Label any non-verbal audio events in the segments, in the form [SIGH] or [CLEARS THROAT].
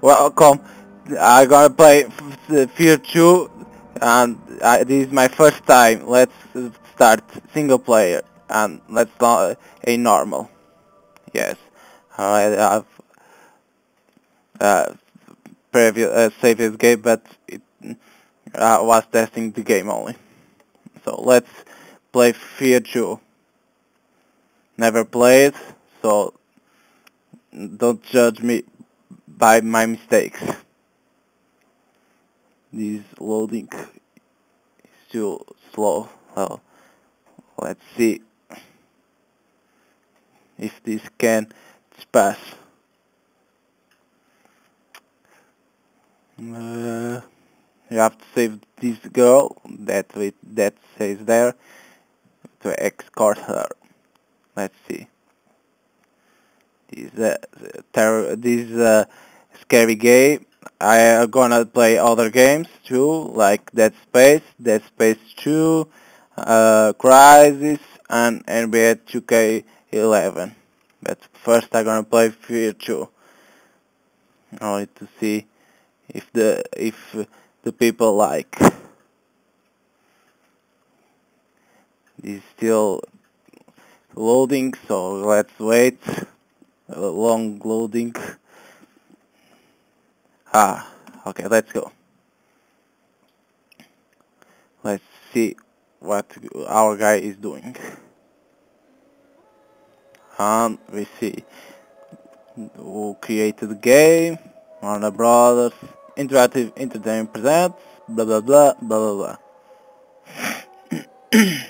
welcome. I'm gonna play Fear 2 and uh, this is my first time. Let's start single player and let's not a normal. Yes, I have uh, previous uh, previous game, but it uh, was testing the game only. So let's play Fear 2. Never played, so don't judge me by my mistakes. This loading is too slow. Well, let's see if this can pass. Uh, you have to save this girl that with that says there to escort her. Let's see. This this uh, scary game. I am gonna play other games too, like Dead Space, Dead Space 2, uh, Crysis, and NBA 2K11. But first I'm gonna play Fear 2. Only to see if the if the people like. Is still loading, so let's wait. Long loading. Ah, okay, let's go. Let's see what our guy is doing. And we see who created the game, Warner Brothers, Interactive Entertainment Presents, blah blah blah, blah blah blah. [CLEARS THROAT]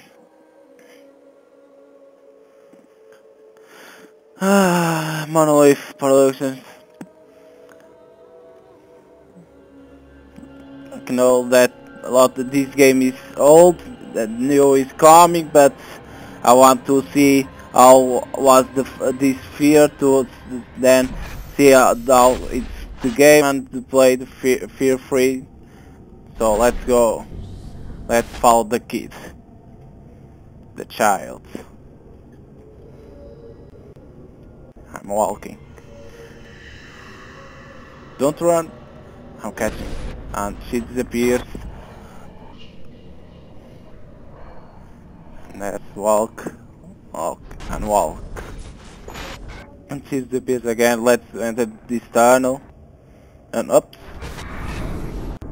Ah, Monolith Productions. I know that a lot of this game is old, that new is coming, but I want to see how was the this fear to then see how, how it's the game and to play the fear free. So let's go. Let's follow the kids. the child. I'm walking. Don't run. I'm catching. And she disappears. Let's walk. Walk and walk. And she disappears again. Let's enter this tunnel. And up.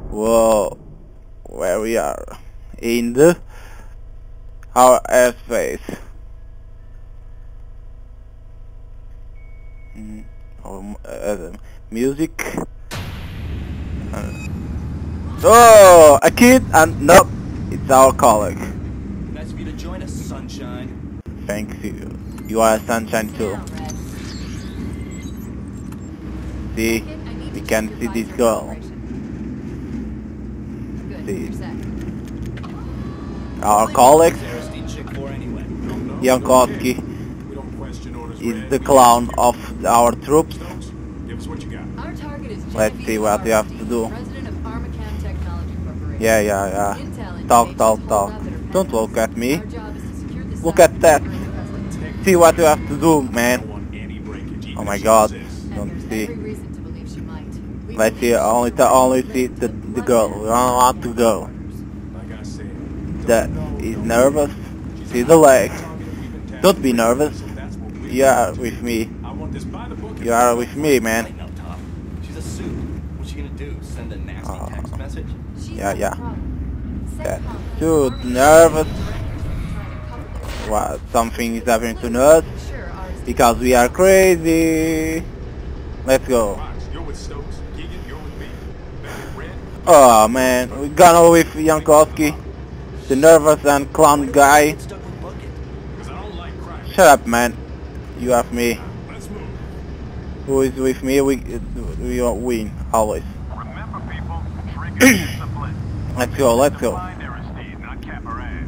Whoa. Where we are. In the our airspace. Mm, or uh, music. Uh, oh, a kid and nope, it's our colleague. Nice of you to join us, sunshine. Thank you. You are a sunshine too. See, we can see this girl. See, our colleague, Aristide chick for anyway. Jankowski, We don't question orders. is the clown of our troops. Give us what you got. Our target is Let's see what we have to do. Of Armacham Technology Corporation. Yeah, yeah, yeah. Talk, talk, talk. up that her Don't look at me. Our job is to secure the Look at that. for the president. See what you have to do, man. want any breakage. even Oh my god. Don't see. every reason to believe she might. We Let's see, only she's to only see the, the girl. We don't want to go. Like I That is nervous. See the leg. Don't be nervous. So that's what we You are with me. I want by the book. You are with me, man. Right now, Tom. She's a suit. What's she gonna do? Send a nasty Oh. text message? She's Yeah, yeah. the That dude, nervous. directors are trying to cover this. What? Something is happening to us because we are crazy. Let's go. You're with Stokes. You're with me. Better red. Oh man, we gonna with Jankowski, the nervous and clown guy. Get stuck with Bucket. Because I don't like crime. Shut up, man. You have me. Let's. Who is with me? We we win always. Remember, people, trick is discipline. Let's go. Let's go. Find Aristide, not Cabaret.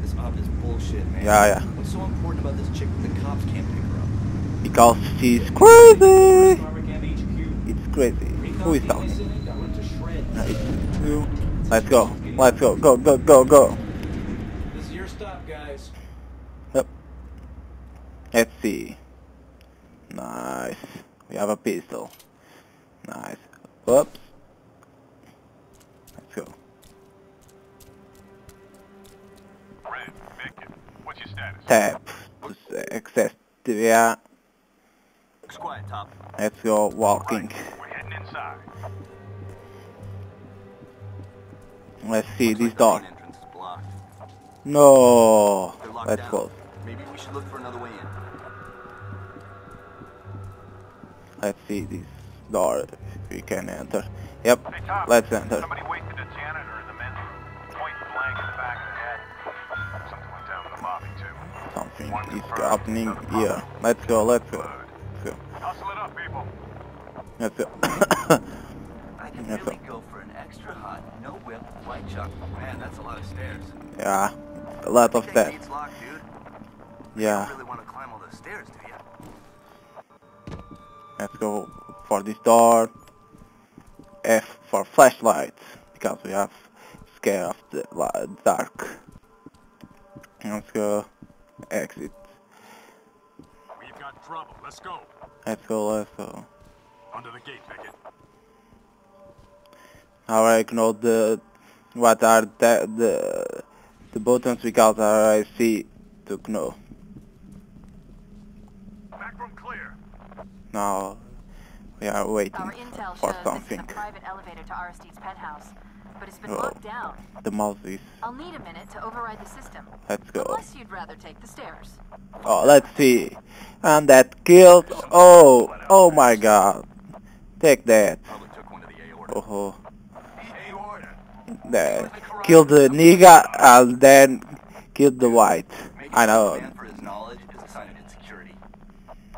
This op is bullshit, man. Yeah, yeah. What's so important about this chick that the cops can't pick her up? Because she's crazy. It's crazy. Who is talking? Got ripped to shreds. Uh, It's you. Let's go. Let's go. Go. Go. Go. Go. This is your stop, guys. Yep. Let's see. Nice. We have a pistol. Nice. Whoops. Let's go. Red, make. What's your status? Tap to s- access the yeah. Looks quiet, Top. Let's go walking. We're heading inside. Let's see Looks this like door. entrance is blocked. No. They're Let's down. close. Maybe we should look for another way in. Let's see this door. If we can enter. Yep. Hey, Tom. Let's enter. Somebody wasted a janitor in the men's room. Point blank in the back of the head. Something went down in the lobby, too. Something is happening here. Let's go. Let's go. Let's go. Hustle it up, people. Let's go. I could Yes, really sir. go for an extra hot, no whip, white chocolate. Man, that's a lot of stairs. yeah. A lot of That that. locked, Yeah. Let's go for this door. F for flashlight because we have scared of the dark. Let's go. Exit. We've got trouble. Let's go. Let's go. Let's go. Under the gate, Becket. Now I know the what are the the the buttons because I see to know. Back room clear. Now we are waiting for something. this is a private elevator to Aristide's penthouse, but it's been Oh. locked down. The mouse is. I'll need a minute to override the system. Let's go. Unless you'd rather take the stairs. Oh, let's see. And that killed. Oh, oh my God. Take that. Probably took one to the aorta. Oh, oh. Aorta. that killed the nigga and then killed the white. I fun of a know. man for his knowledge is a sign of insecurity.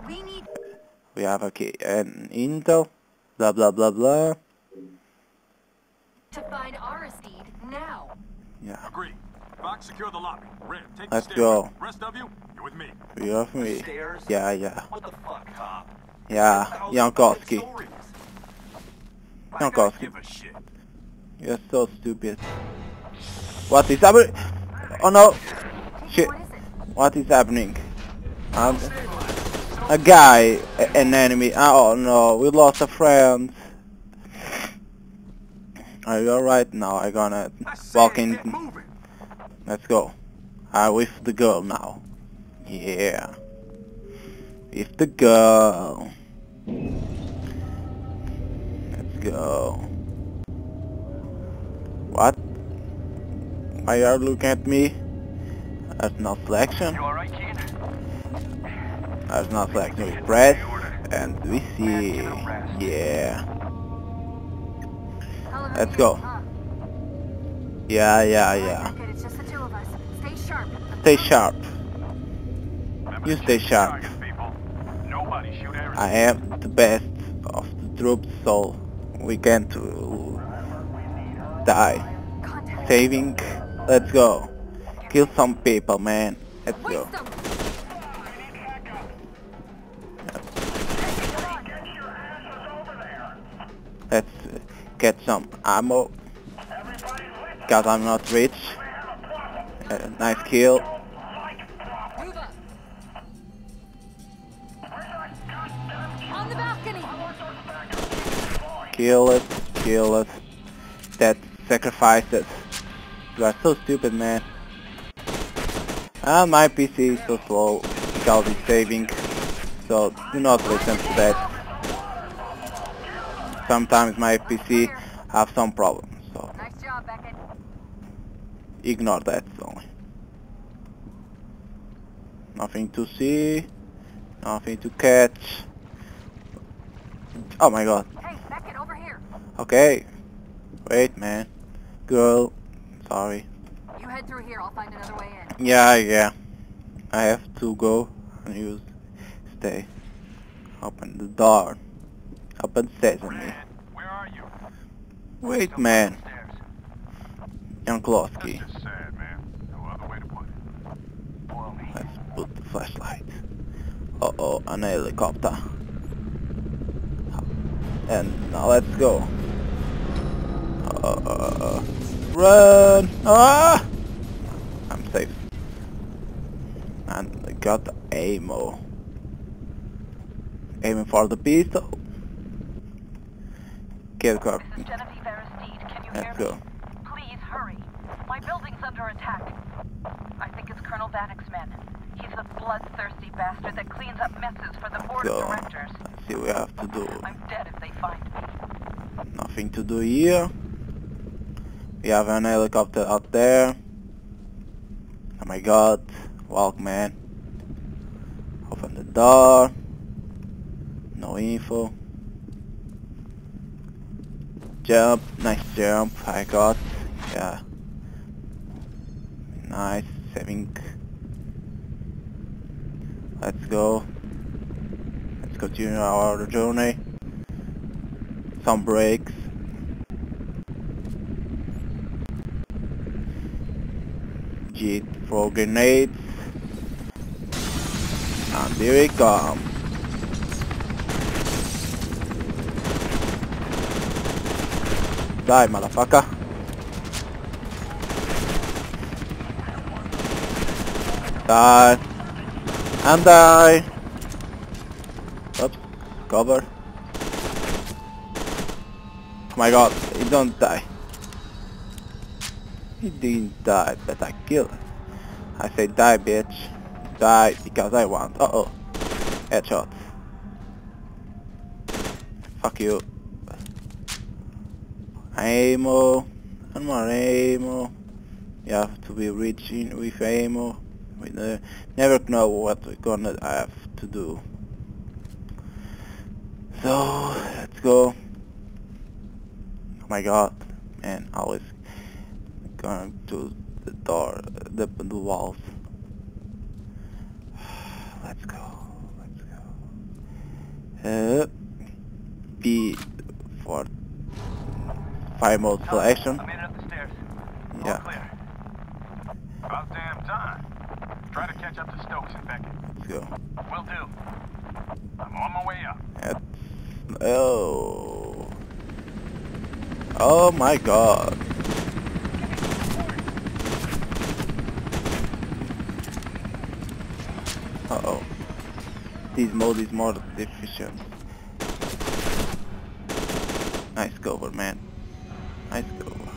We need We have a key and intel. Blah blah blah blah. to find Aristide now. Yeah. Agreed. Fox, secure the lobby. Red, take Let's the stairs. go. Rest of you, you're with me. You have me. Stairs? Yeah, yeah, What the fuck, cop? yeah. Thousand Yankowski. stories. I don't Yankowski. give a shit. You're so stupid. What is happening? Oh no! Shit. What is it? What is happening? Um, a guy, an enemy. Oh no, we lost a friend. Are you alright? now? I gonna I walk in. Let's go. I'm with the girl now. Yeah. With the girl. Let's go. What? Why are you looking at me? There's no selection. You alright, kid? There's no selection. Press and we see. Yeah. Let's go. Yeah, yeah, yeah. Stay sharp. You stay sharp. I am the best of the troops, so we can't die. Saving. Let's go. Kill some people, man. Let's go. Get some ammo. Cause I'm not rich. Uh, nice kill. Kill it. Kill it. That sacrifices. You are so stupid, man. And my PC is so slow because it's saving. So do not listen to that. Sometimes my PC have some problems. So Nice job, Becket. ignore that only. Nothing to see. Nothing to catch. Oh my god. Hey, Becket, over here. Okay. Wait, man. Girl. Sorry. You head through here. I'll find another way in. Yeah, yeah. I have to go and use stay. Open the door. Sesame. Red, where are you? Wait, man. To it. Let's put the flashlight. Uh oh, an helicopter. And now let's go. Uh, run! Ah! I'm safe. And I got ammo. Aiming for the pistol. Get car. This is Genevieve Aristide. Can you hear Let's me? go. Please hurry. My building's under attack. I think it's Colonel Vanek's men. He's a bloodthirsty bastard that cleans up messes for the board Go. of directors. Let's see what we have to do. I'm dead if they find me. Nothing to do here. We have an helicopter out there. Oh my god. Walk man. Open the door. No info. Jump. Nice jump. I got. Yeah. Nice. Saving. Let's go. Let's continue our journey. Some brakes. Jet for grenades. And here we come. Die, motherfucker. Die. And die. Oops. Cover. Oh my god, he don't die. He didn't die, but I killed him. I say die, bitch. Die because I want. Uh oh. Headshot. Fuck you. Ammo. And more ammo. You have to be rich in, with ammo. We ne- never know what we're gonna have to do. So, let's go. Oh my god, man, always going to the door, the, the walls. [SIGHS] Let's go, let's go. Uh, B for fire mode selection. I made it up the stairs. All Yeah. clear. About damn time. Try to catch up to Stokes and Becket. Let's go. Will do. I'm on my way up. That's, oh. Oh my god. Uh oh. This mode is more efficient. Nice cover, man. Nice cover.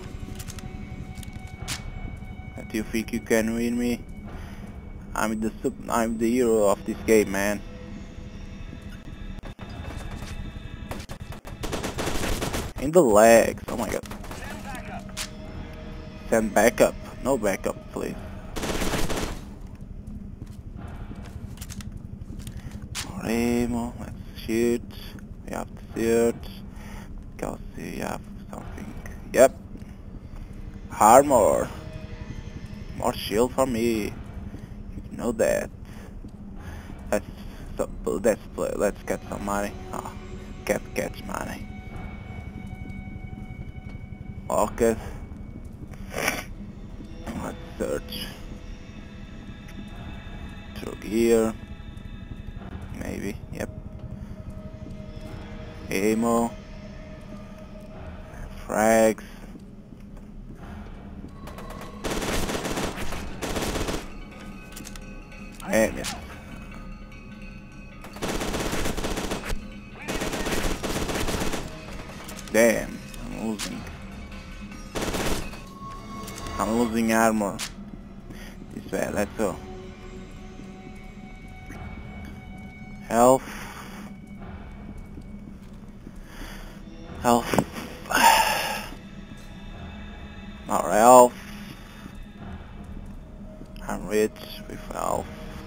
Do you think you can win me? I'm the sup I'm the hero of this game, man. In the legs. Oh my god. Send backup. No backup, please. More ammo. Let's shoot. We have to shoot. Because we have something. Yep. Armor. More shield for me. You know that. Let's so, let's play. Let's get some money. Ah, get catch money. Okay. Let's search. Through here. Maybe. Yep. Ammo. Frags. Damn it. Damn, I'm losing. I'm losing armor. This way, let's go. Health.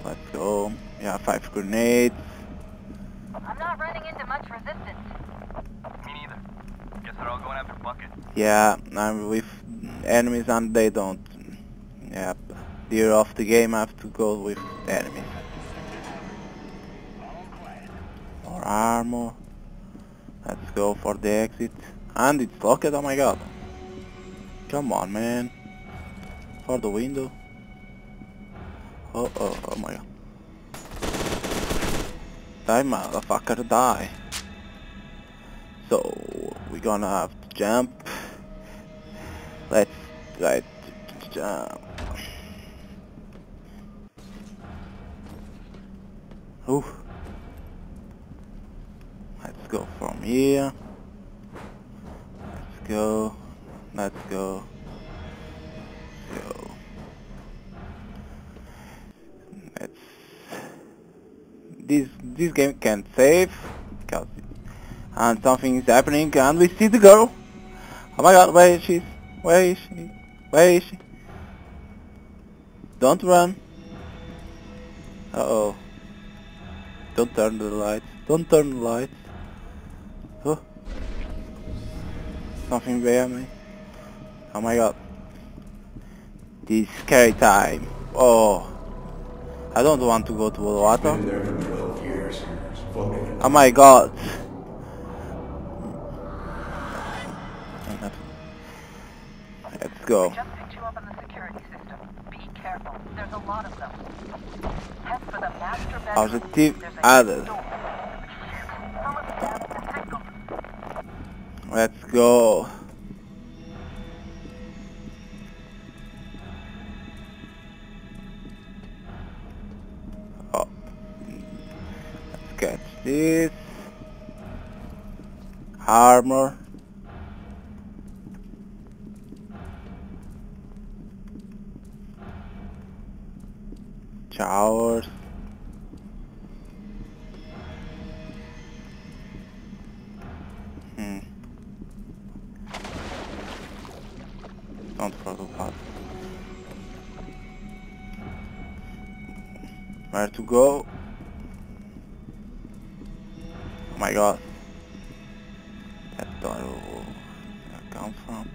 Let's go. Yeah, five grenades. I'm not running into much resistance. Me neither. Guess they're all going after Bucket. Yeah, I'm with enemies and they don't. Yep. Dear of the game I have to go with enemies. More armor. Let's go for the exit. And it's locked, oh my god. Come on man. For the window. Oh, oh oh oh my god. Die motherfucker die. So we're gonna have to jump. Let's try to jump. Ooh. Let's go from here. Let's go. Let's. Go. This this game can't save because and something is happening and we see the girl. Oh my god, where is she? Where is she? Where is she? Don't run. Uh oh. Don't turn the lights. Don't turn the lights. Oh. Something behind me. Oh my god. This scary time. Oh. I don't want to go to the water. Oh my god. Let's go. Just picked you up on the security system. Be careful. There's a lot of them. Head for the master bedroom. Objective added. door. Some of them have the signal. Let's go. Armor. Showers. Hmm. Don't forget Where to go? My god. That door will come from.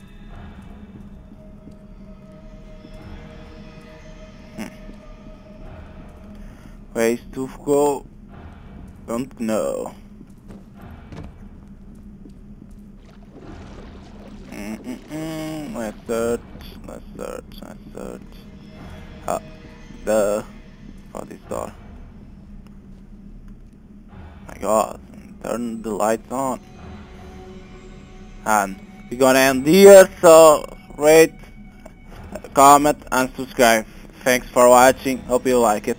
Hmm. Ways to go? Don't know. Mm-mm-mm. Let's search, let's search, let's search. Ah, the for this door. My god, turn the lights on. And we're gonna end here, so rate, comment and subscribe. Thanks for watching, hope you like it.